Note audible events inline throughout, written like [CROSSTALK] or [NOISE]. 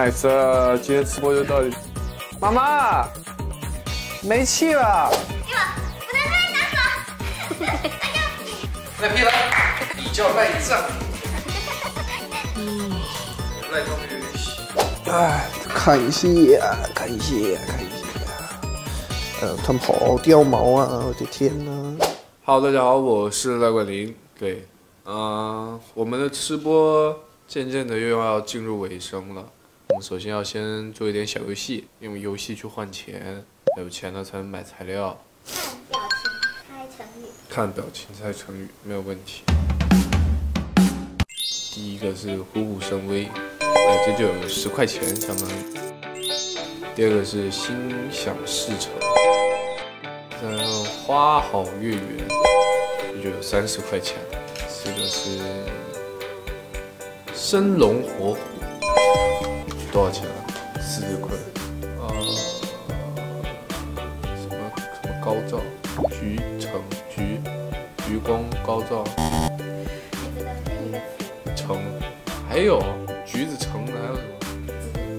nice，今天吃播就到这里。妈妈，没气了。赖皮了，你叫赖账。赖账有点细。哎，看一下，看一下，看一下。呃，他们好掉毛啊！我的天哪！Hello，大家好，我是赖冠霖。对，嗯，我们的吃播渐渐的又要进入尾声了。首先要先做一点小游戏，用游戏去换钱，有钱了才能买材料。看表情猜成语没有问题。第一个是虎虎生威，哎，这就有十块钱相当于。第二个是心想事成，然后花好月圆，这就有三十块钱。这个是生龙活虎，多少钱啊？四十块。呃，什么什么高照，橘橙。橘光高照，橙，还有橘子橙的还有什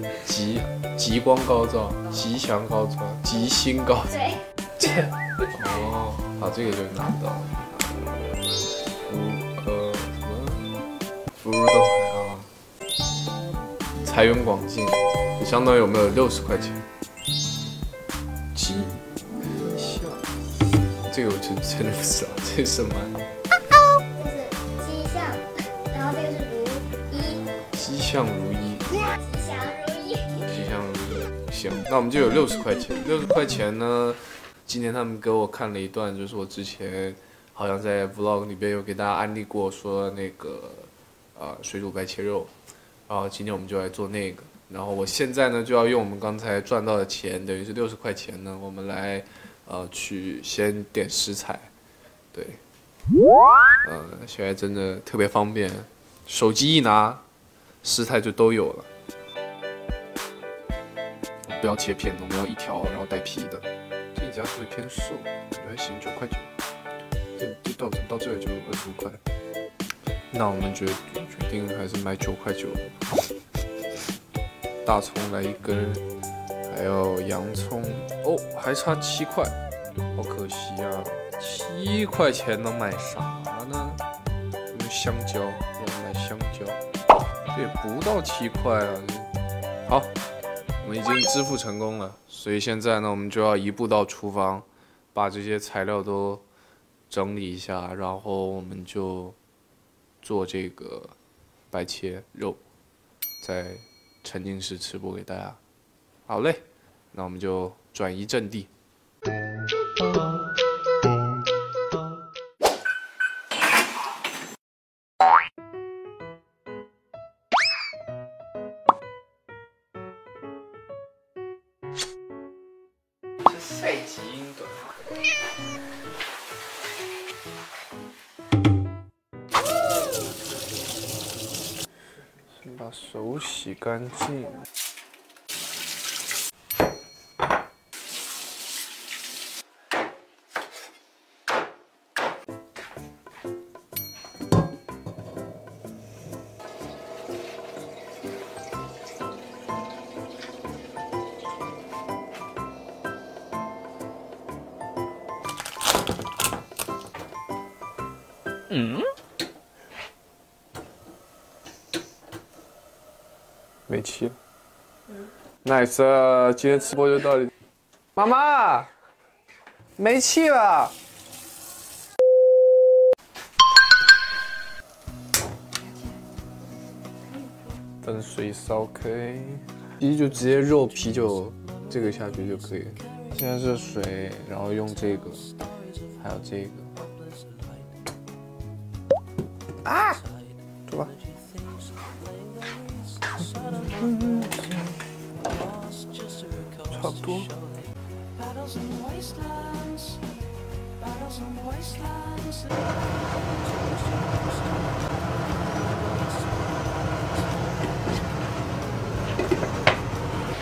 么？吉吉光高照，吉祥高照，吉星高照。这 [LAUGHS] 哦，好，这个就拿到。福财源广进，相当于有没有六十块钱？吉祥，这个我真真的不知道。[LAUGHS] 这是什么？这是吉祥，然后这个是如意。吉祥如意。吉祥如意。吉祥如意。行，那我们就有六十块钱。六十块钱呢？今天他们给我看了一段，就是我之前好像在 vlog 里边有给大家安利过，说那个呃水煮白切肉。然后今天我们就来做那个。然后我现在呢就要用我们刚才赚到的钱，等于是六十块钱呢，我们来呃去先点食材。对，嗯，现在真的特别方便，手机一拿，食材就都有了。不要切片，我们要一条，然后带皮的。这一家会偏瘦，感觉还行，九块九。这这到到这里就二十五块。那我们觉得定还是买九块九的。大葱来一根，还有洋葱，哦，还差七块，好可惜啊。七块钱能买啥呢？有香蕉，要买香蕉，这也不到七块啊！好，我们已经支付成功了，所以现在呢，我们就要移步到厨房，把这些材料都整理一下，然后我们就做这个白切肉，在沉浸式吃播给大家。好嘞，那我们就转移阵地。赛吉英短，手洗干净。嗯，没气了。nice，今天吃播就到这里。妈妈，没气了。等水烧开，其实就直接肉啤酒这个下去就可以。现在是水，然后用这个，还有这个。啊，走吧。差不多。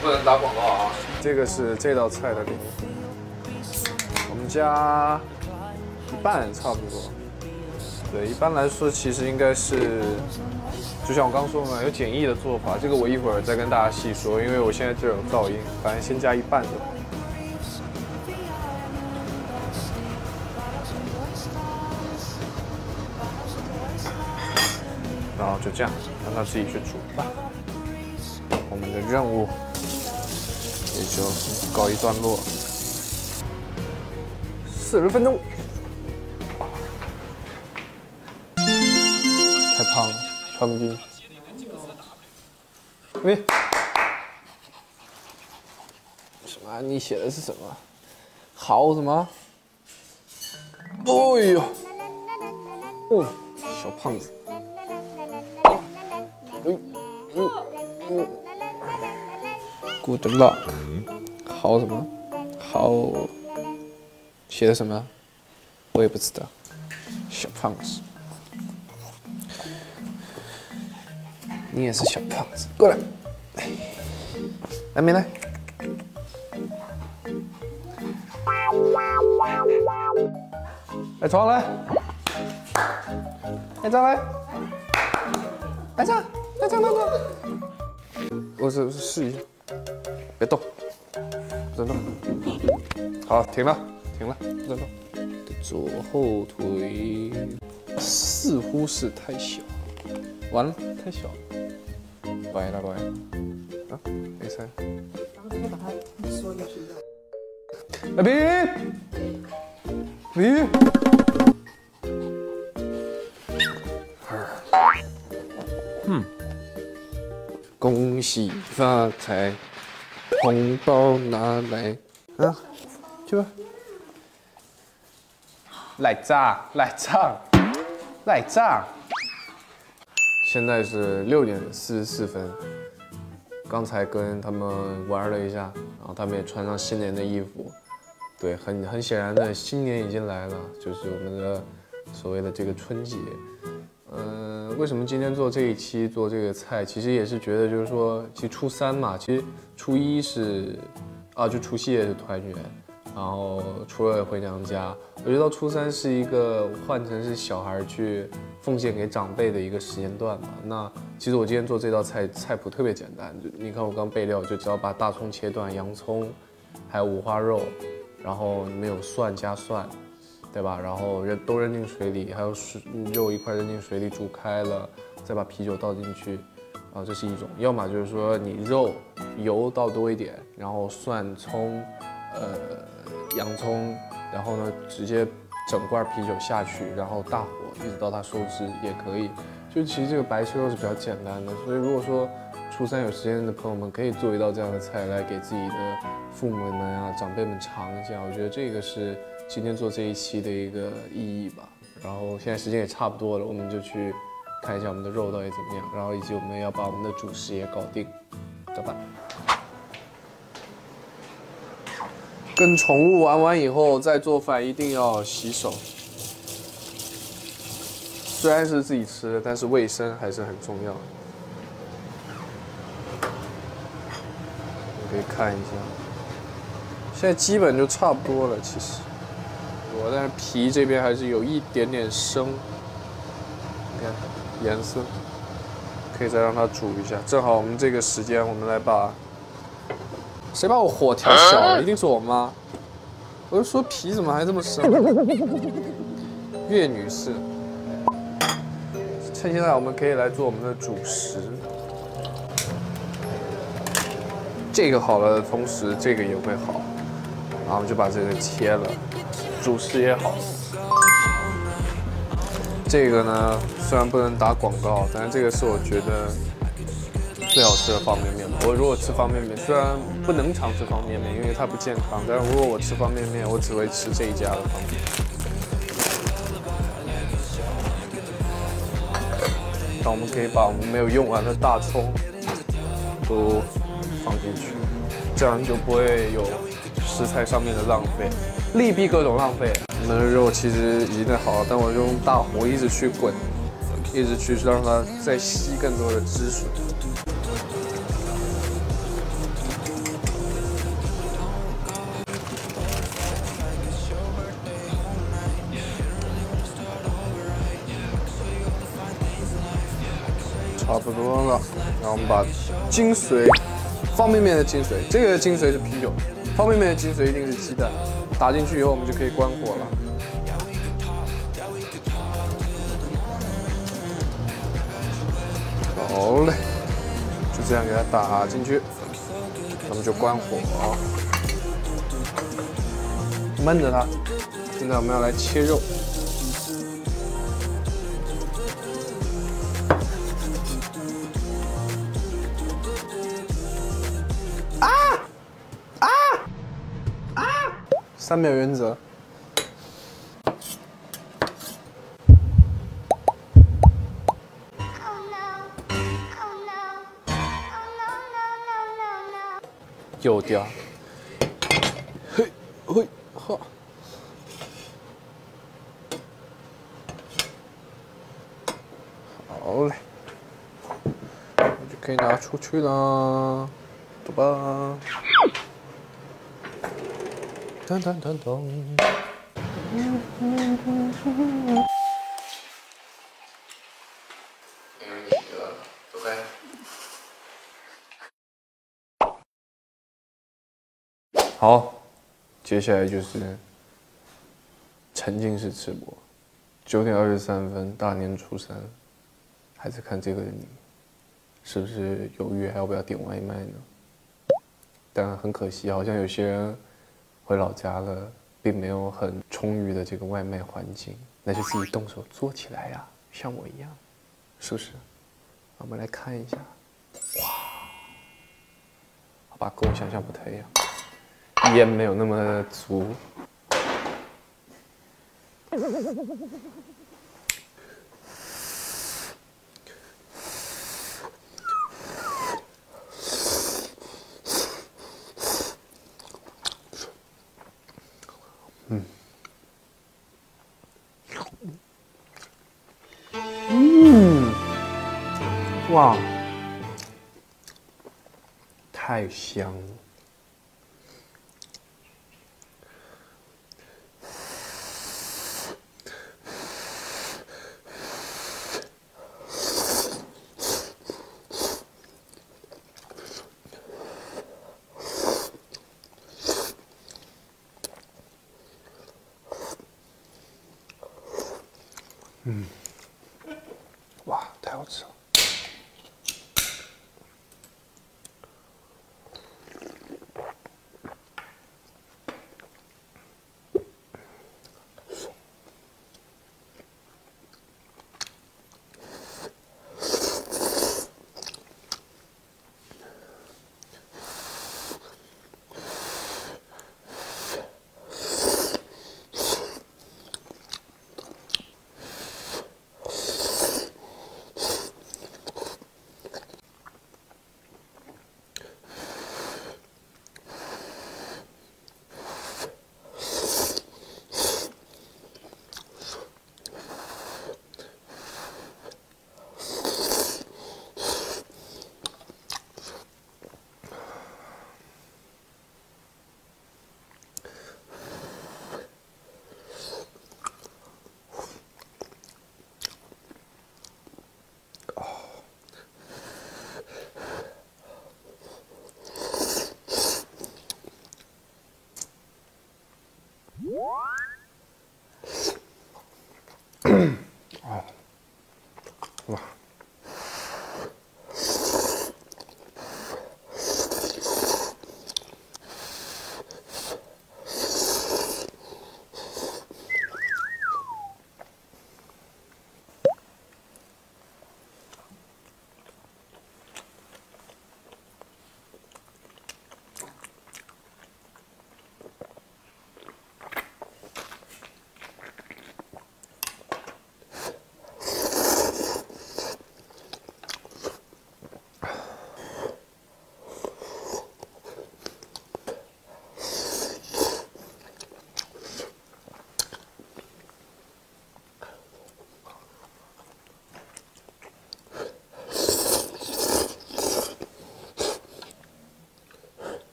不能打广告啊！这个是这道菜的灵魂。我们加一半差不多。对，一般来说，其实应该是就像我刚说的嘛，有简易的做法，这个我一会儿再跟大家细说，因为我现在这有噪音，反正先加一半的。然后就这样，让它自己去煮吧。我们的任务也就告一段落，四十分钟。穿不进去。喂，什么？你写的是什么？好什么？哎呦，哦，小胖子。嗯嗯嗯，Good luck。好什么？好，写的什么？我也不知道。小胖子。你也是小胖子，过来，来没来？来床来，来这来，来这，来这，来这。我试试一下，别动，不准动。好，停了，停了，不准动。左后腿。似乎是太小，完了，太小了。乖了乖了，啊，没事。刚才把它缩进去的。来比，比。嗯，恭喜发财，红包拿来，啊，去吧。来炸，来炸，来炸。现在是六点四十四分，刚才跟他们玩了一下，然后他们也穿上新年的衣服，对，很很显然的，新年已经来了，就是我们的所谓的这个春节。嗯，为什么今天做这一期做这个菜？其实也是觉得就是说，其实初三嘛，其实初一是啊，就除夕夜是团圆。然后初二回娘家，我觉得到初三是一个换成是小孩去奉献给长辈的一个时间段吧。那其实我今天做这道菜菜谱特别简单，就你看我刚备料，就只要把大葱切断，洋葱，还有五花肉，然后没有蒜加蒜，对吧？然后扔都扔进水里，还有水肉一块扔进水里煮开了，再把啤酒倒进去，啊，这是一种。要么就是说你肉油倒多一点，然后蒜葱，呃。洋葱，然后呢，直接整罐啤酒下去，然后大火一直到它收汁也可以。就其实这个白切肉是比较简单的，所以如果说初三有时间的朋友们可以做一道这样的菜来给自己的父母们啊、长辈们尝一下，我觉得这个是今天做这一期的一个意义吧。然后现在时间也差不多了，我们就去看一下我们的肉到底怎么样，然后以及我们要把我们的主食也搞定，走吧。跟宠物玩完以后再做饭，一定要洗手。虽然是自己吃的，但是卫生还是很重要。你可以看一下，现在基本就差不多了。其实，我但是皮这边还是有一点点生。你看颜色，可以再让它煮一下。正好我们这个时间，我们来把。谁把我火调小了？一定是我妈。我就说皮怎么还这么生？岳女士，趁现在我们可以来做我们的主食。这个好了的同时，这个也会好。然后我们就把这个切了，主食也好。这个呢，虽然不能打广告，但是这个是我觉得。最好吃的方便面。我如果吃方便面，虽然不能常吃方便面，因为它不健康，但是如果我吃方便面，我只会吃这一家的方便面。那我们可以把我们没有用完的大葱都放进去，这样就不会有食材上面的浪费，利弊各种浪费。我们的肉其实已经在好了，但我用大火一直去滚，一直去让它再吸更多的汁水。差不多了。然后我们把精髓，方便面的精髓，这个精髓是啤酒，方便面的精髓一定是鸡蛋。打进去以后，我们就可以关火了。这样给它打进去，那么就关火，焖着它。现在我们要来切肉。啊啊啊！三秒原则。又掉。嘿，嘿，哈。好嘞，就可以拿出去了，走吧。噔噔噔噔。好，接下来就是沉浸式吃播。九点二十三分，大年初三，还在看这个的你，是不是犹豫还要不要点外卖呢？但很可惜，好像有些人回老家了，并没有很充裕的这个外卖环境，那就自己动手做起来呀，像我一样，是不是？我们来看一下，哇，好吧，跟我想象不太一样。烟没有那么足。嗯，嗯，哇，太香了。嗯，哇，太好吃了！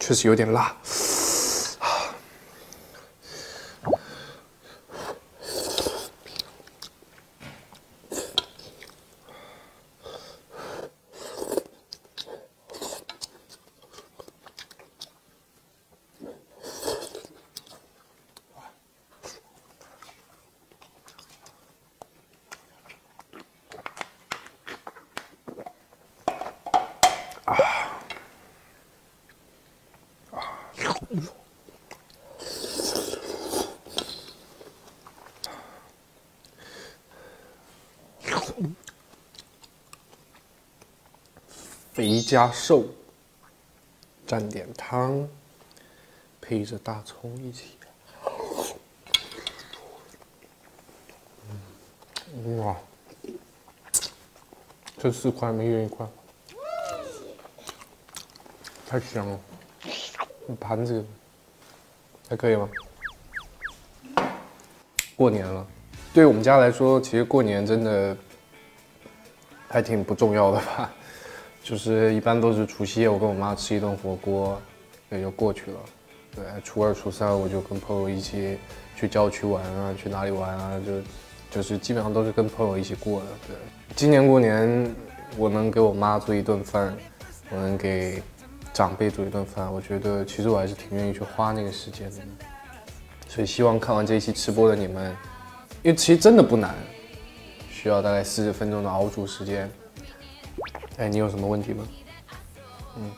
确实有点辣。肥加瘦，蘸点汤，配着大葱一起。哇，这四块没人一块，太香了。盘子还可以吗？过年了，对我们家来说，其实过年真的还挺不重要的吧。就是一般都是除夕夜，我跟我妈吃一顿火锅，也就过去了。对，初二、初三我就跟朋友一起去郊区玩啊，去哪里玩啊，就就是基本上都是跟朋友一起过的。对，今年过年我能给我妈做一顿饭，我能给长辈做一顿饭，我觉得其实我还是挺愿意去花那个时间的。所以希望看完这一期吃播的你们，因为其实真的不难，需要大概四十分钟的熬煮时间。哎，你有什么问题吗？嗯，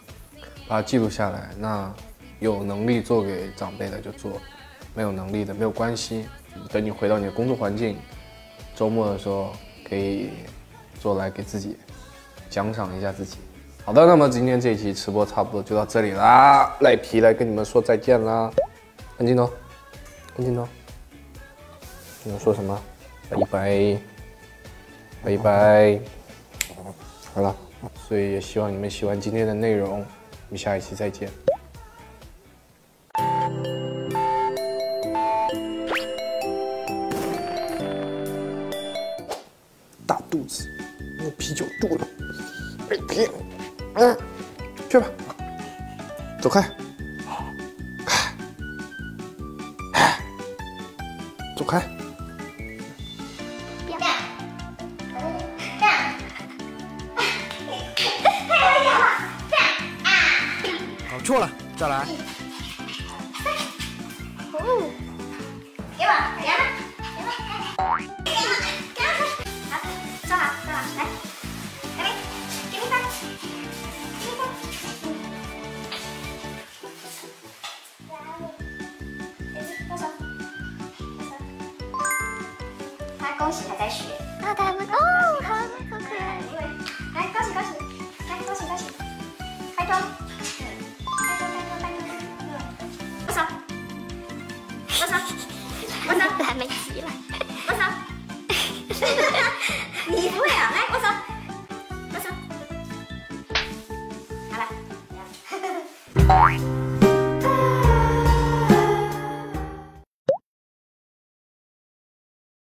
把它记录下来。那有能力做给长辈的就做，没有能力的没有关系。等你回到你的工作环境，周末的时候可以做来给自己奖赏一下自己。好的，那么今天这一期吃播差不多就到这里啦。赖皮来跟你们说再见啦，看镜头，看镜头，你要说什么？拜拜，拜拜。好了，所以也希望你们喜欢今天的内容，我们下一期再见。大肚子，那啤酒肚了，哎别，嗯，去吧，走开，开，走开。错了，再来。给我，给我，给我，给我，给我，好，坐好，坐好，来，来，给你吧，给你吧，嗯，来，恭喜还在学，啊，他还没，哦，好，好可爱，来，恭喜恭喜，来，恭喜恭喜，开桌。没急了，我走。